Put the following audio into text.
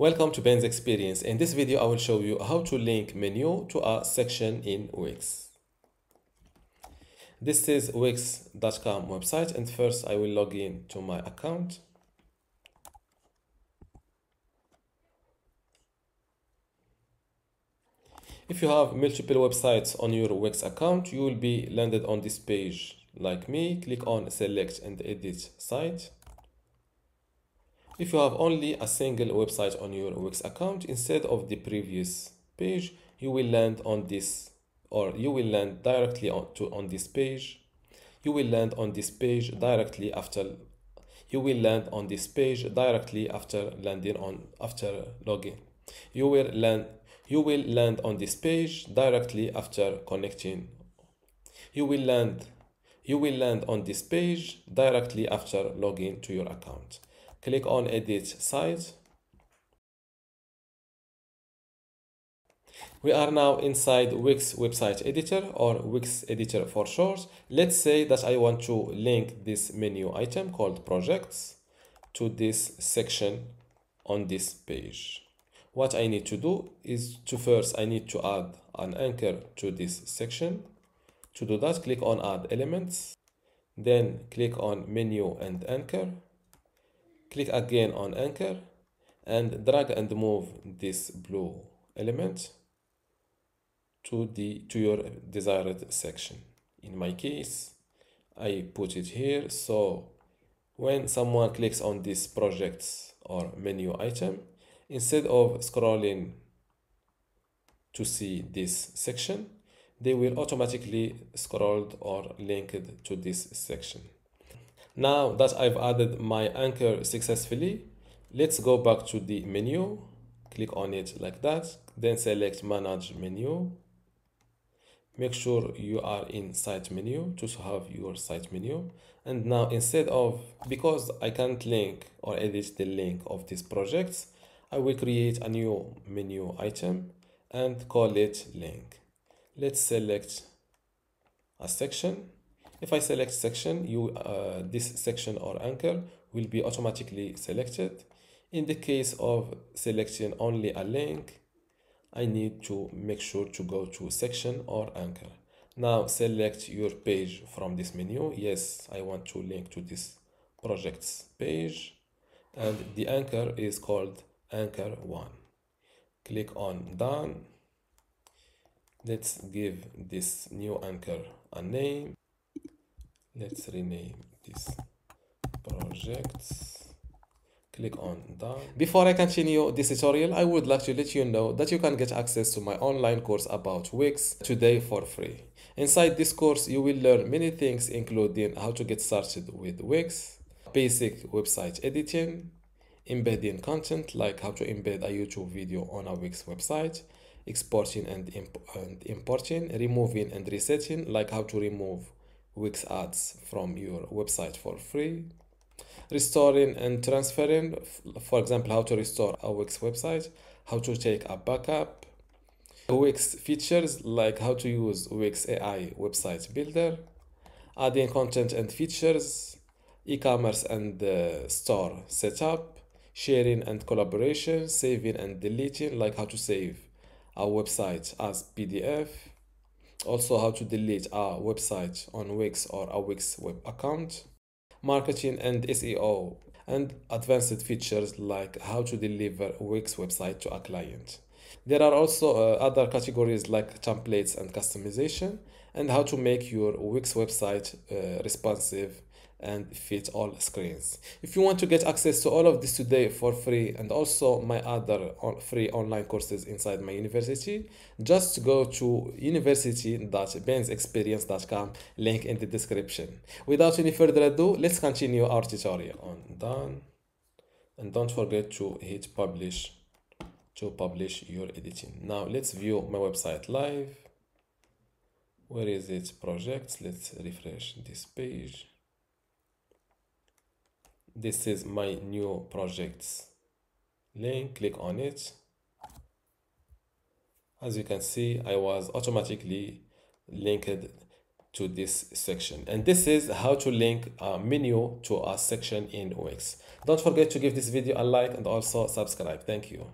Welcome to Ben's Experience. In this video, I will show you how to link menu to a section in Wix. This is wix.com website and first I will log in to my account. If you have multiple websites on your Wix account, you will be landed on this page. Like me, click on select and edit site. If you have only a single website on your Wix account, instead of the previous page, you will land on this or you will land directly on, to, on this page. You will land on this page directly after you will land on this page directly after landing on after login. You will land you will land on this page directly after connecting. You will land you will land on this page directly after logging to your account click on edit site. We are now inside Wix website editor or Wix editor for short. Let's say that I want to link this menu item called projects to this section on this page. What I need to do is to first I need to add an anchor to this section. To do that click on add elements then click on menu and anchor click again on anchor and drag and move this blue element to the to your desired section. In my case i put it here. So when someone clicks on this projects or menu item instead of scrolling to see this section they will automatically scrolled or linked to this section now that I've added my anchor successfully, let's go back to the menu, click on it like that, then select manage menu. Make sure you are in site menu to have your site menu. And now instead of, because I can't link or edit the link of these projects, I will create a new menu item and call it link. Let's select a section if I select section, you uh, this section or anchor will be automatically selected. In the case of selecting only a link, I need to make sure to go to section or anchor. Now select your page from this menu. Yes, I want to link to this projects page and the anchor is called anchor 1. Click on done. Let's give this new anchor a name let's rename this projects click on done. Before i continue this tutorial i would like to let you know that you can get access to my online course about wix today for free. Inside this course you will learn many things including how to get started with wix basic website editing embedding content like how to embed a youtube video on a wix website exporting and, imp and importing removing and resetting like how to remove Wix ads from your website for free. Restoring and transferring, for example, how to restore a Wix website, how to take a backup, Wix features like how to use Wix AI website builder, adding content and features, e-commerce and uh, store setup, sharing and collaboration, saving and deleting, like how to save a website as PDF, also how to delete a website on Wix or a Wix web account, marketing and SEO, and advanced features like how to deliver Wix website to a client. There are also uh, other categories like templates and customization and how to make your Wix website uh, responsive and fit all screens. If you want to get access to all of this today for free and also my other free online courses inside my university, just go to university.bensexperience.com link in the description. Without any further ado, let's continue our tutorial on done and don't forget to hit publish to publish your editing. Now let's view my website live. Where is it? Projects. Let's refresh this page this is my new projects link. Click on it. As you can see I was automatically linked to this section. And this is how to link a menu to a section in Wix. Don't forget to give this video a like and also subscribe. Thank you